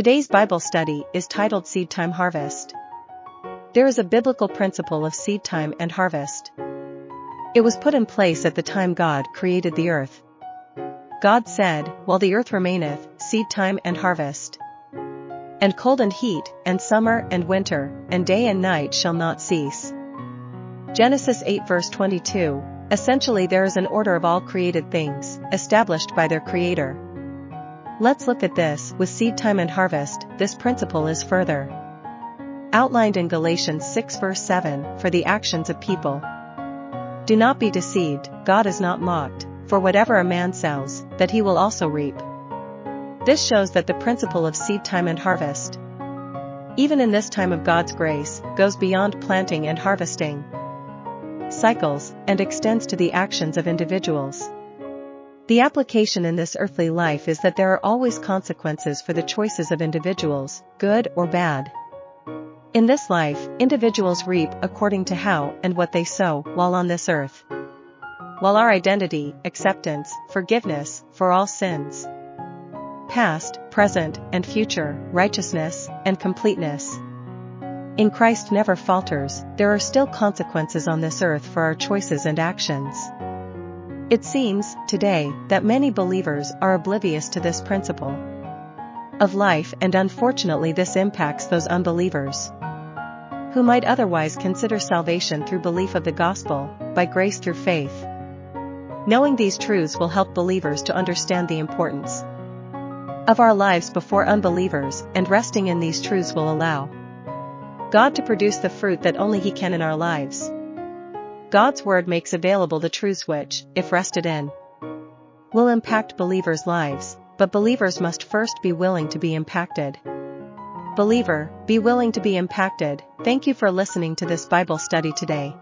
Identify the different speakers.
Speaker 1: Today's Bible study is titled Seed Time Harvest. There is a biblical principle of seed time and harvest. It was put in place at the time God created the earth. God said, While the earth remaineth, seed time and harvest. And cold and heat, and summer and winter, and day and night shall not cease. Genesis 8 verse 22, essentially there is an order of all created things, established by their creator. Let's look at this, with seed time and harvest, this principle is further outlined in Galatians 6 verse 7, for the actions of people. Do not be deceived, God is not mocked, for whatever a man sows, that he will also reap. This shows that the principle of seed time and harvest, even in this time of God's grace, goes beyond planting and harvesting cycles, and extends to the actions of individuals. The application in this earthly life is that there are always consequences for the choices of individuals, good or bad. In this life, individuals reap according to how and what they sow while on this earth. While our identity, acceptance, forgiveness for all sins, past, present, and future, righteousness, and completeness. In Christ never falters, there are still consequences on this earth for our choices and actions. It seems, today, that many believers are oblivious to this principle of life and unfortunately this impacts those unbelievers who might otherwise consider salvation through belief of the gospel, by grace through faith. Knowing these truths will help believers to understand the importance of our lives before unbelievers and resting in these truths will allow God to produce the fruit that only He can in our lives. God's Word makes available the truths which, if rested in, will impact believers' lives, but believers must first be willing to be impacted. Believer, be willing to be impacted. Thank you for listening to this Bible study today.